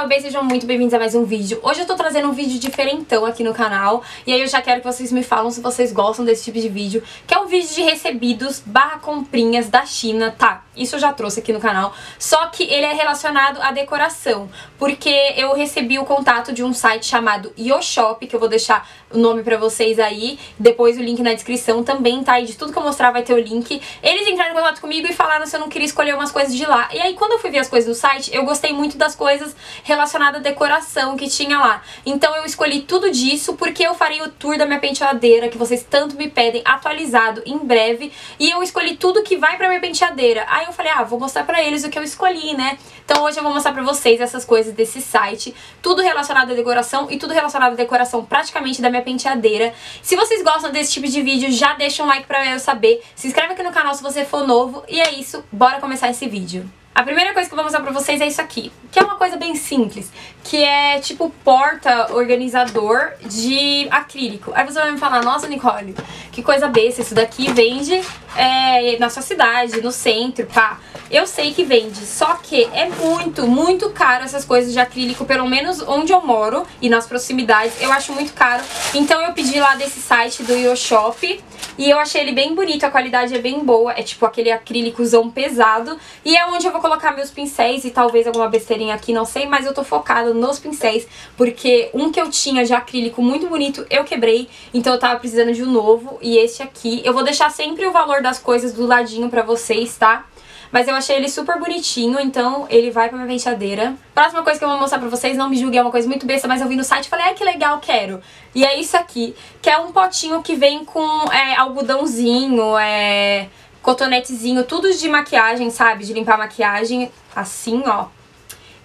salve, sejam muito bem-vindos a mais um vídeo. Hoje eu tô trazendo um vídeo diferentão aqui no canal E aí eu já quero que vocês me falam se vocês gostam desse tipo de vídeo Que é um vídeo de recebidos barra comprinhas da China Tá, isso eu já trouxe aqui no canal Só que ele é relacionado à decoração Porque eu recebi o contato de um site chamado Yoshop Que eu vou deixar o nome pra vocês aí Depois o link na descrição também, tá? E de tudo que eu mostrar vai ter o link Eles entraram em contato comigo e falaram se eu não queria escolher umas coisas de lá E aí quando eu fui ver as coisas do site, eu gostei muito das coisas relacionadas à decoração que tinha lá. Então eu escolhi tudo disso porque eu farei o tour da minha penteadeira, que vocês tanto me pedem, atualizado em breve. E eu escolhi tudo que vai pra minha penteadeira. Aí eu falei, ah, vou mostrar pra eles o que eu escolhi, né? Então hoje eu vou mostrar pra vocês essas coisas desse site. Tudo relacionado à decoração e tudo relacionado à decoração praticamente da minha penteadeira. Se vocês gostam desse tipo de vídeo, já deixa um like pra eu saber. Se inscreve aqui no canal se você for novo. E é isso, bora começar esse vídeo. A primeira coisa que eu vou mostrar pra vocês é isso aqui, que é uma coisa bem simples, que é tipo porta organizador de acrílico. Aí você vai me falar, nossa Nicole, que coisa besta, isso daqui vende é, na sua cidade, no centro, pá. Eu sei que vende, só que é muito, muito caro essas coisas de acrílico, pelo menos onde eu moro e nas proximidades, eu acho muito caro. Então eu pedi lá desse site do Yoshop e eu achei ele bem bonito, a qualidade é bem boa, é tipo aquele acrílicozão pesado. E é onde eu vou colocar meus pincéis e talvez alguma besteirinha aqui, não sei, mas eu tô focada nos pincéis, porque um que eu tinha de acrílico muito bonito eu quebrei, então eu tava precisando de um novo. E este aqui, eu vou deixar sempre o valor das coisas do ladinho pra vocês, tá? Mas eu achei ele super bonitinho, então ele vai pra minha penteadeira. Próxima coisa que eu vou mostrar pra vocês, não me julguem, é uma coisa muito besta, mas eu vi no site e falei, ai que legal, quero. E é isso aqui, que é um potinho que vem com é, algodãozinho, é, cotonetezinho, tudo de maquiagem, sabe? De limpar maquiagem, assim, ó.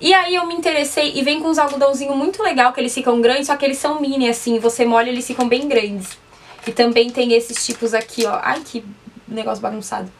E aí eu me interessei e vem com uns algodãozinho muito legal, que eles ficam grandes, só que eles são mini, assim, você molha eles ficam bem grandes. E também tem esses tipos aqui, ó. Ai, que negócio bagunçado.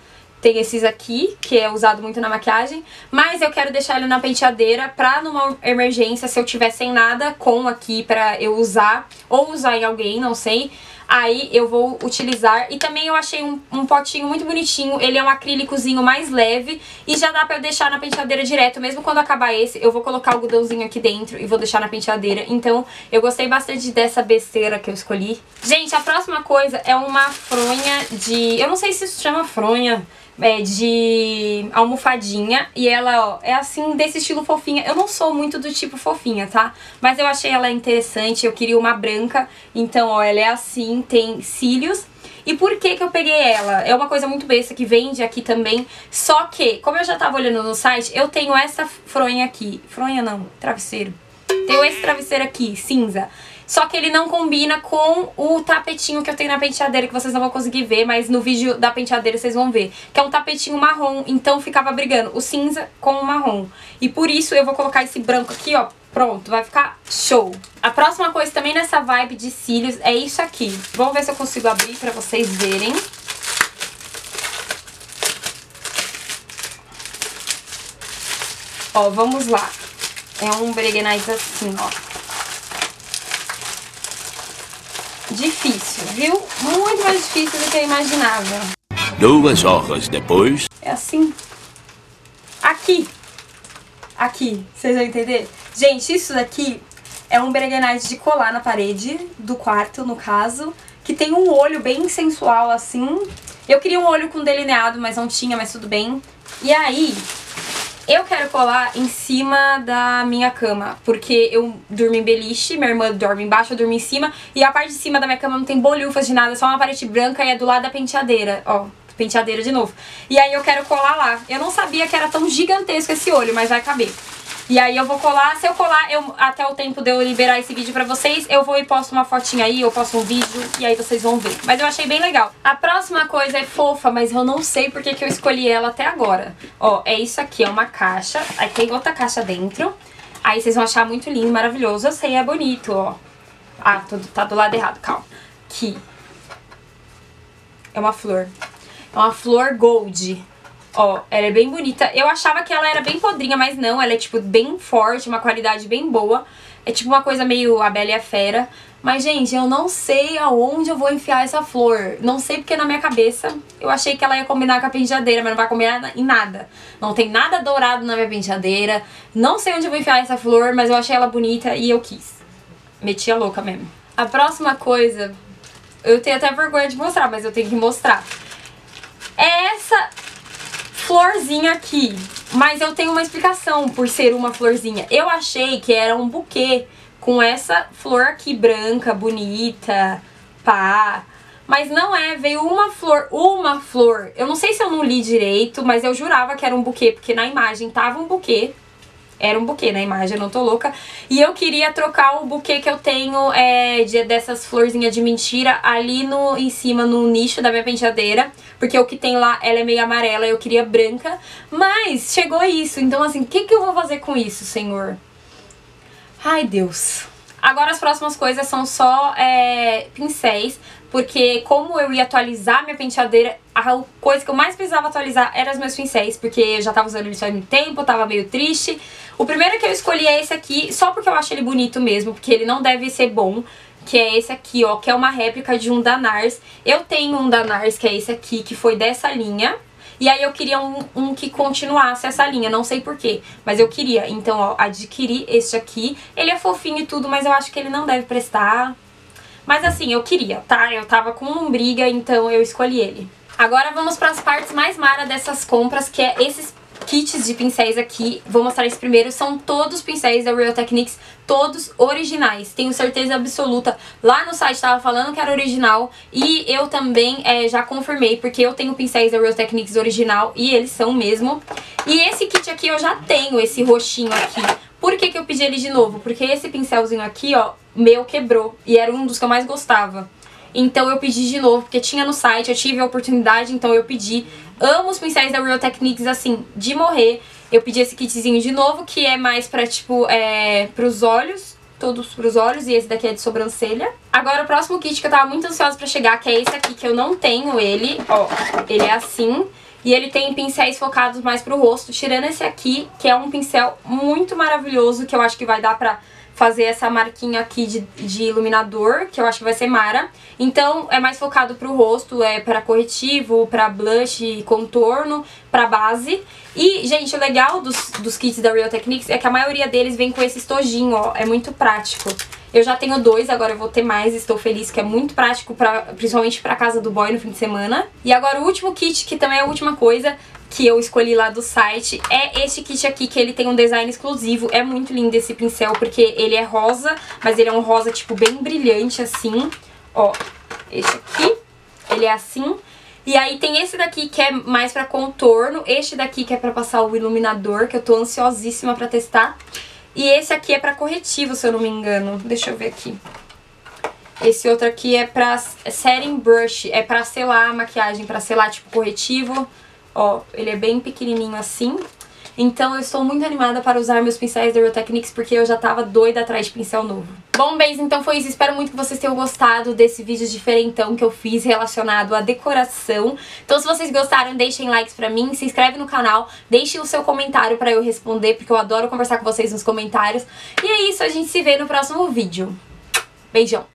Tem esses aqui, que é usado muito na maquiagem, mas eu quero deixar ele na penteadeira pra numa emergência, se eu tiver sem nada, com aqui pra eu usar, ou usar em alguém, não sei, aí eu vou utilizar. E também eu achei um, um, potinho muito bonitinho, ele é um acrílicozinho mais leve e já dá pra eu deixar na penteadeira direto, mesmo quando acabar esse, eu vou colocar o algodãozinho aqui dentro e vou deixar na penteadeira. Então eu gostei bastante dessa besteira que eu escolhi. Gente, a próxima coisa é uma fronha de... eu não sei se isso chama fronha é, de almofadinha e ela, ó, é assim, desse estilo fofinha. Eu não sou muito do tipo fofinha, tá? Mas eu achei ela interessante, eu queria uma branca, então, ó, ela é assim, tem cílios. E por que que eu peguei ela? É uma coisa muito besta que vende aqui também, só que, como eu já tava olhando no site, eu tenho essa fronha aqui. Fronha não, travesseiro. Tenho esse travesseiro aqui, cinza. Só que ele não combina com o tapetinho que eu tenho na penteadeira, que vocês não vão conseguir ver, mas no vídeo da penteadeira vocês vão ver. Que é um tapetinho marrom, então ficava brigando o cinza com o marrom. E por isso eu vou colocar esse branco aqui, ó. Pronto, vai ficar show. A próxima coisa também nessa vibe de cílios é isso aqui. Vamos ver se eu consigo abrir pra vocês verem. Ó, vamos lá. É um Breguenize assim, ó. Difícil, viu? Muito mais difícil do que eu imaginava. Duas horas depois. É assim. Aqui. Aqui. Vocês vão entender? Gente, isso daqui é um Berenite de colar na parede do quarto, no caso. Que tem um olho bem sensual, assim. Eu queria um olho com delineado, mas não tinha, mas tudo bem. E aí, eu quero colar em cima da minha cama, porque eu durmo em beliche, minha irmã dorme embaixo, eu durmo em cima, e a parte de cima da minha cama não tem bolhufas de nada, só uma parede branca e é do lado da penteadeira, ó, penteadeira de novo. E aí eu quero colar lá. Eu não sabia que era tão gigantesco esse olho, mas vai caber. E aí eu vou colar, se eu colar, eu, até o tempo de eu liberar esse vídeo pra vocês, eu vou e posto uma fotinha aí, eu posto um vídeo, e aí vocês vão ver. Mas eu achei bem legal. A próxima coisa é fofa, mas eu não sei porque que eu escolhi ela até agora. Ó, é isso aqui, é uma caixa, aí tem outra caixa dentro. Aí vocês vão achar muito lindo, maravilhoso. Eu sei, é bonito, ó. Ah, tudo tá do lado errado, calma. Aqui. É uma flor. É uma flor gold. Ó, ela é bem bonita. Eu achava que ela era bem podrinha, mas não. Ela é, tipo, bem forte, uma qualidade bem boa. É tipo uma coisa meio a Bela e a Fera. Mas, gente, eu não sei aonde eu vou enfiar essa flor. Não sei porque na minha cabeça eu achei que ela ia combinar com a penteadeira, mas não vai combinar em nada. Não tem nada dourado na minha penteadeira. Não sei onde eu vou enfiar essa flor, mas eu achei ela bonita e eu quis. Meti a louca mesmo. A próxima coisa, eu tenho até vergonha de mostrar, mas eu tenho que mostrar. Florzinha aqui. Mas eu tenho uma explicação por ser uma florzinha. Eu achei que era um buquê com essa flor aqui branca, bonita, pá. Mas não é, veio uma flor, uma flor. Eu não sei se eu não li direito, mas eu jurava que era um buquê, porque na imagem tava um buquê. Era um buquê na imagem, eu não tô louca. E eu queria trocar o buquê que eu tenho é, de, dessas florzinhas de mentira ali no, em cima, no nicho da minha penteadeira. Porque o que tem lá, ela é meio amarela, eu queria branca. Mas chegou isso, então assim, o que, que eu vou fazer com isso, senhor? Ai, Deus. Agora as próximas coisas são só é, pincéis, porque como eu ia atualizar minha penteadeira, a coisa que eu mais precisava atualizar eram os meus pincéis, porque eu já tava usando eles faz muito tempo, eu tava meio triste. O primeiro que eu escolhi é esse aqui, só porque eu acho ele bonito mesmo, porque ele não deve ser bom, que é esse aqui, ó, que é uma réplica de um da NARS. Eu tenho um da NARS, que é esse aqui, que foi dessa linha, e aí eu queria um, um que continuasse essa linha, não sei porquê, mas eu queria. Então, ó, adquiri este aqui. Ele é fofinho e tudo, mas eu acho que ele não deve prestar. Mas assim, eu queria, tá? Eu tava com briga, então eu escolhi ele. Agora vamos para as partes mais mara dessas compras, que é esses kits de pincéis aqui. Vou mostrar esse primeiro. São todos pincéis da Real Techniques, todos originais. Tenho certeza absoluta. Lá no site tava falando que era original e eu também é, já confirmei, porque eu tenho pincéis da Real Techniques original e eles são mesmo. E esse kit aqui eu já tenho, esse roxinho aqui. Por que, que eu pedi ele de novo? Porque esse pincelzinho aqui, ó, meu quebrou. E era um dos que eu mais gostava. Então eu pedi de novo, porque tinha no site, eu tive a oportunidade, então eu pedi. Amo os pincéis da Real Techniques, assim, de morrer. Eu pedi esse kitzinho de novo, que é mais pra, tipo, é, pros olhos, todos pros olhos, e esse daqui é de sobrancelha. Agora o próximo kit que eu tava muito ansiosa pra chegar, que é esse aqui, que eu não tenho ele, ó, ele é assim... E ele tem pincéis focados mais pro rosto, tirando esse aqui, que é um pincel muito maravilhoso, que eu acho que vai dar pra fazer essa marquinha aqui de, de iluminador, que eu acho que vai ser Mara. Então é mais focado pro rosto, é para corretivo, para blush, contorno, pra base. E, gente, o legal dos, dos kits da Real Techniques é que a maioria deles vem com esse estojinho, ó, é muito prático. Eu já tenho dois, agora eu vou ter mais, estou feliz, que é muito prático, pra, principalmente pra casa do boy no fim de semana. E agora o último kit, que também é a última coisa, que eu escolhi lá do site é este kit aqui, que ele tem um design exclusivo. É muito lindo esse pincel, porque ele é rosa, mas ele é um rosa, tipo, bem brilhante, assim. Ó, este aqui, ele é assim. E aí tem esse daqui que é mais pra contorno, este daqui que é pra passar o iluminador, que eu tô ansiosíssima pra testar. E esse aqui é pra corretivo, se eu não me engano. Deixa eu ver aqui. Esse outro aqui é pra setting brush, é pra selar a maquiagem, pra selar tipo corretivo, Ó, ele é bem pequenininho assim. Então eu estou muito animada para usar meus pincéis da Real Techniques porque eu já tava doida atrás de pincel novo. Bom, bens, então foi isso. Espero muito que vocês tenham gostado desse vídeo diferentão que eu fiz relacionado à decoração. Então se vocês gostaram, deixem likes pra mim, se inscreve no canal, deixem o seu comentário pra eu responder, porque eu adoro conversar com vocês nos comentários. E é isso, a gente se vê no próximo vídeo. Beijão!